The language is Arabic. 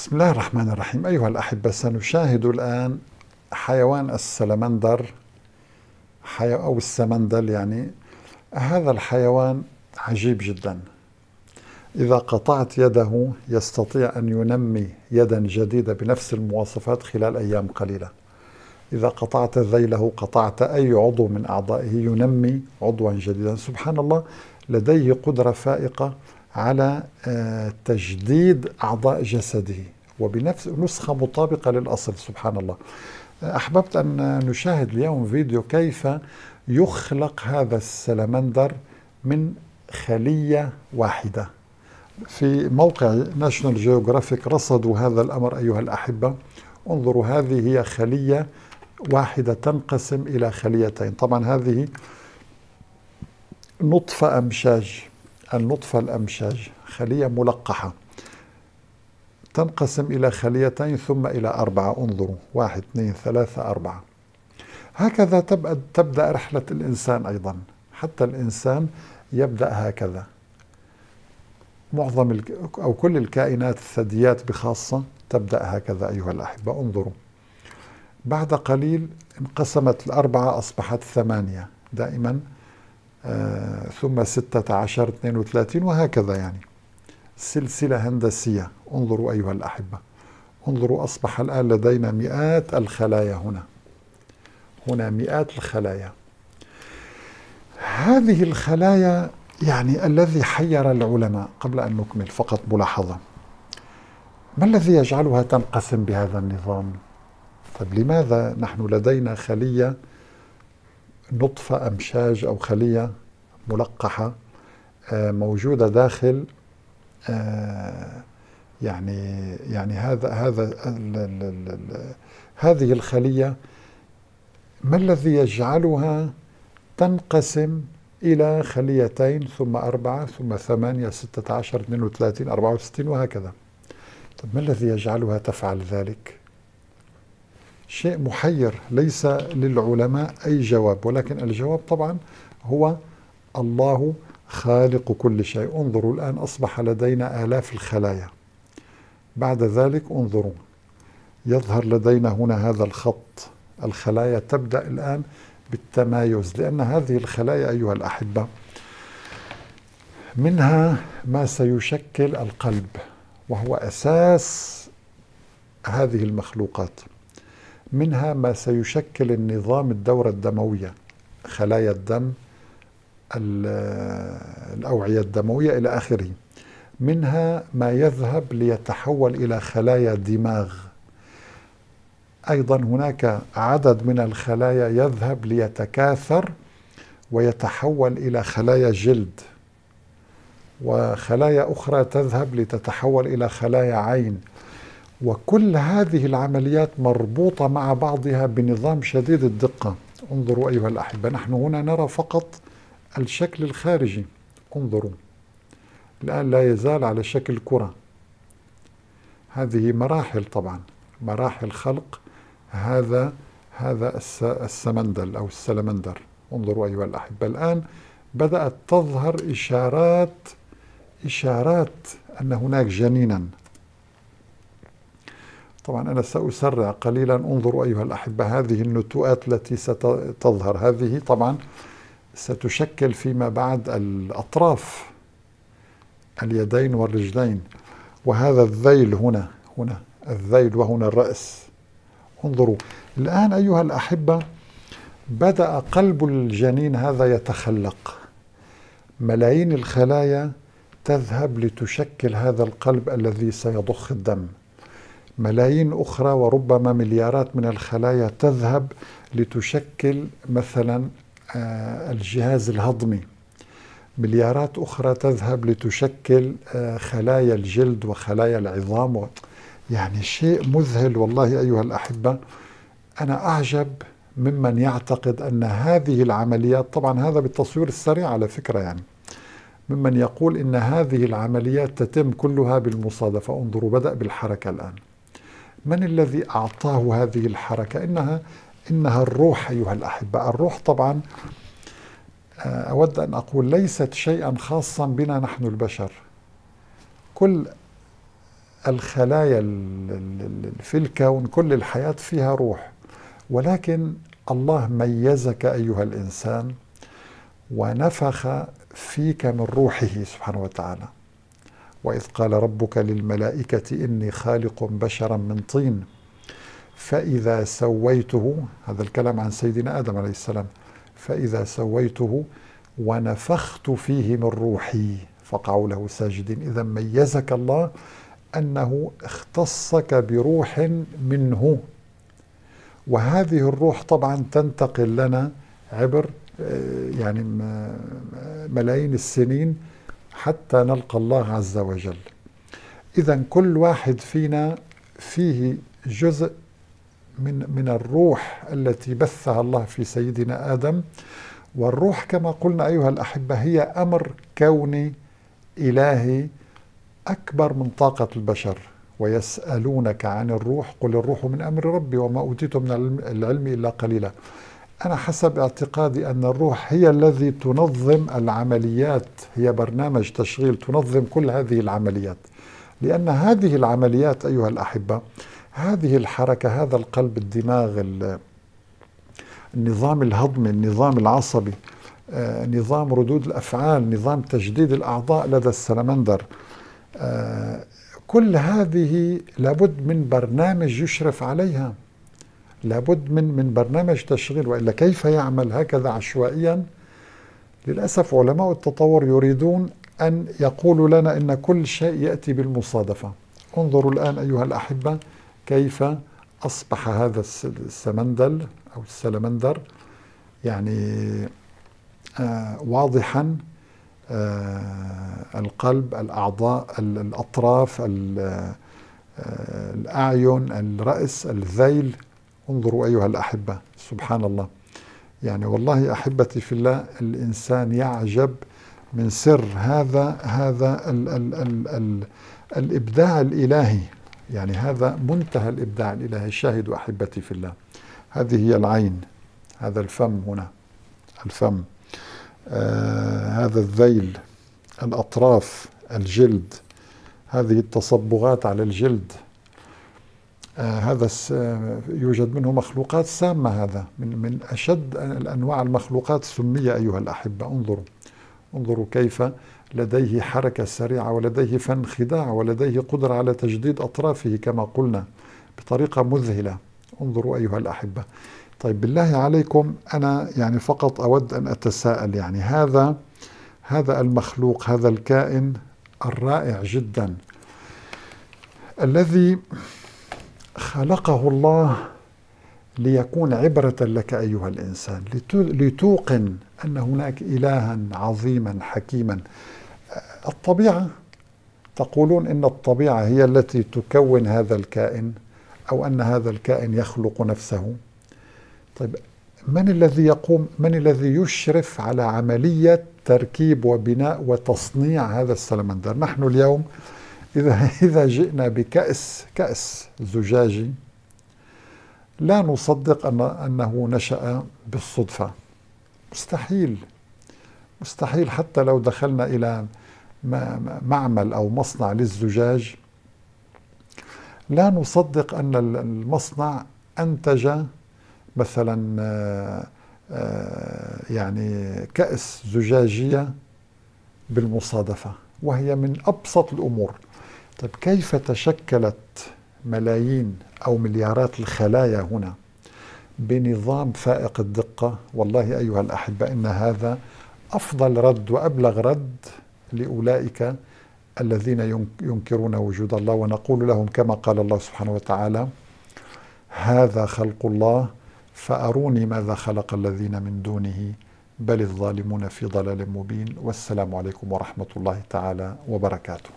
بسم الله الرحمن الرحيم. أيها الأحبة سنشاهد الآن حيوان السلمندر أو السمندل يعني. هذا الحيوان عجيب جدا. إذا قطعت يده يستطيع أن ينمي يدا جديدة بنفس المواصفات خلال أيام قليلة. إذا قطعت ذيله قطعت أي عضو من أعضائه ينمي عضوا جديدا. سبحان الله لديه قدرة فائقة على آه، تجديد أعضاء جسده وبنفس نسخة مطابقة للأصل سبحان الله. أحببت أن نشاهد اليوم فيديو كيف يخلق هذا السلمندر من خلية واحدة. في موقع ناشونال جيوغرافيك رصدوا هذا الأمر أيها الأحبة. انظروا هذه هي خلية واحدة تنقسم إلى خليتين. طبعا هذه نطفة أمشاج. النطفة الأمشاج خلية ملقحة. تنقسم إلى خليتين ثم إلى أربعة انظروا واحد اثنين ثلاثة أربعة. هكذا تبدأ رحلة الإنسان أيضا. حتى الإنسان يبدأ هكذا. معظم أو كل الكائنات الثدييات بخاصة تبدأ هكذا أيها الأحبة انظروا. بعد قليل انقسمت الأربعة أصبحت ثمانية. دائما آه ثم ستة عشر اثنين وثلاثين وهكذا يعني. سلسلة هندسية. انظروا أيها الأحبة. انظروا أصبح الآن لدينا مئات الخلايا هنا. هنا مئات الخلايا. هذه الخلايا يعني الذي حير العلماء. قبل أن نكمل فقط ملاحظة. ما الذي يجعلها تنقسم بهذا النظام؟ طيب لماذا نحن لدينا خلية نطفة أمشاج أو خلية ملقحة آه، موجودة داخل آه، يعني يعني هذا هذا هذه الخلية ما الذي يجعلها تنقسم إلى خليتين ثم أربعة ثم ثمانية ستة عشر اثنين وثلاثين أربعة وستين وهكذا؟ طب ما الذي يجعلها تفعل ذلك؟ شيء محير ليس للعلماء أي جواب ولكن الجواب طبعا هو الله خالق كل شيء. انظروا الآن أصبح لدينا آلاف الخلايا. بعد ذلك انظروا يظهر لدينا هنا هذا الخط. الخلايا تبدأ الآن بالتمايز لأن هذه الخلايا أيها الأحبة منها ما سيشكل القلب وهو أساس هذه المخلوقات. منها ما سيشكل النظام الدورة الدموية خلايا الدم الأوعية الدموية إلى آخره. منها ما يذهب ليتحول إلى خلايا دماغ. أيضا هناك عدد من الخلايا يذهب ليتكاثر ويتحول إلى خلايا جلد. وخلايا أخرى تذهب لتتحول إلى خلايا عين. وكل هذه العمليات مربوطة مع بعضها بنظام شديد الدقة. انظروا أيها الأحبة نحن هنا نرى فقط الشكل الخارجي. انظروا الآن لا يزال على شكل كرة. هذه مراحل طبعا مراحل خلق هذا هذا السمندل أو السلمندر. انظروا أيها الأحبة الآن بدأت تظهر إشارات إشارات أن هناك جنينا. طبعا أنا سأسرع قليلا انظروا أيها الأحبة هذه النتوءات التي ستظهر. هذه طبعا ستشكل فيما بعد الأطراف اليدين والرجلين. وهذا الذيل هنا هنا الذيل وهنا الرأس. انظروا. الآن أيها الأحبة بدأ قلب الجنين هذا يتخلق. ملايين الخلايا تذهب لتشكل هذا القلب الذي سيضخ الدم. ملايين أخرى وربما مليارات من الخلايا تذهب لتشكل مثلا آه، الجهاز الهضمي. مليارات أخرى تذهب لتشكل آه، خلايا الجلد وخلايا العظام يعني شيء مذهل والله أيها الأحبة. أنا أعجب ممن يعتقد أن هذه العمليات طبعا هذا بالتصوير السريع على فكرة يعني ممن يقول إن هذه العمليات تتم كلها بالمصادفة. انظروا بدأ بالحركة الآن. من الذي أعطاه هذه الحركة؟ إنها إنها الروح أيها الأحبة. الروح طبعا آه، أود أن أقول ليست شيئا خاصا بنا نحن البشر. كل الخلايا في الكون كل الحياة فيها روح. ولكن الله ميزك أيها الإنسان ونفخ فيك من روحه سبحانه وتعالى. وإذ قال ربك للملائكة إني خالق بشرا من طين فإذا سويته هذا الكلام عن سيدنا آدم عليه السلام فإذا سويته ونفخت فيه من روحي فقعوا له ساجدين إذا ميزك الله أنه اختصك بروح منه. وهذه الروح طبعا تنتقل لنا عبر آه، يعني ملايين السنين حتى نلقى الله عز وجل. إذا كل واحد فينا فيه جزء من من الروح التي بثها الله في سيدنا آدم. والروح كما قلنا أيها الأحبة هي أمر كوني إلهي أكبر من طاقة البشر. ويسألونك عن الروح قل الروح من أمر ربي وما أوتيتم من العلم إلا قليلا. أنا حسب اعتقادي أن الروح هي الذي تنظم العمليات هي برنامج تشغيل تنظم كل هذه العمليات. لأن هذه العمليات أيها الأحبة هذه الحركة هذا القلب الدماغ النظام الهضمي النظام العصبي آه، نظام ردود الأفعال نظام تجديد الأعضاء لدى السلمندر آه، كل هذه لابد من برنامج يشرف عليها. لابد من من برنامج تشغيل وإلا كيف يعمل هكذا عشوائيا؟ للأسف علماء التطور يريدون أن يقولوا لنا إن كل شيء يأتي بالمصادفة. انظروا الآن أيها الأحبة كيف أصبح هذا السمندل أو السلمندر يعني آه واضحا آه القلب الأعضاء الأطراف آه الأعين الرأس الذيل. انظروا أيها الأحبة سبحان الله يعني والله أحبتي في الله الإنسان يعجب من سر هذا هذا ال ال ال ال الإبداع الإلهي. يعني هذا منتهى الإبداع الإلهي. شاهدوا أحبتي في الله. هذه هي العين. هذا الفم هنا. الفم. آه هذا الذيل. الأطراف. الجلد. هذه التصبغات على الجلد. هذا يوجد منه مخلوقات سامة هذا من من أشد الأنواع المخلوقات سمية أيها الأحبة. انظروا انظروا كيف لديه حركة سريعة ولديه فن خداع ولديه قدرة على تجديد أطرافه كما قلنا بطريقة مذهلة. انظروا أيها الأحبة. طيب بالله عليكم أنا يعني فقط أود أن أتساءل يعني هذا هذا المخلوق هذا الكائن الرائع جدا الذي خلقه الله ليكون عبرة لك أيها الإنسان لتوقن أن هناك إلها عظيما حكيما. الطبيعة تقولون إن الطبيعة هي التي تكون هذا الكائن أو أن هذا الكائن يخلق نفسه. طيب من الذي يقوم من الذي يشرف على عملية تركيب وبناء وتصنيع هذا السلمندر؟ نحن اليوم إذا إذا جئنا بكأس كأس زجاجي لا نصدق أن أنه نشأ بالصدفة. مستحيل. مستحيل حتى لو دخلنا إلى معمل أو مصنع للزجاج. لا نصدق أن المصنع أنتج مثلا آه، آه، يعني كأس زجاجية بالمصادفة وهي من أبسط الأمور. طيب كيف تشكلت ملايين أو مليارات الخلايا هنا بنظام فائق الدقة؟ والله أيها الأحبة إن هذا أفضل رد وأبلغ رد لأولئك الذين ينكرون وجود الله ونقول لهم كما قال الله سبحانه وتعالى هذا خلق الله فأروني ماذا خلق الذين من دونه بل الظالمون في ضلال مبين. والسلام عليكم ورحمة الله تعالى وبركاته.